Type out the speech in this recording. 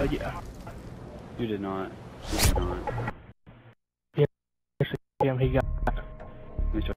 uh, yeah. You did not. You did not. Yeah, he got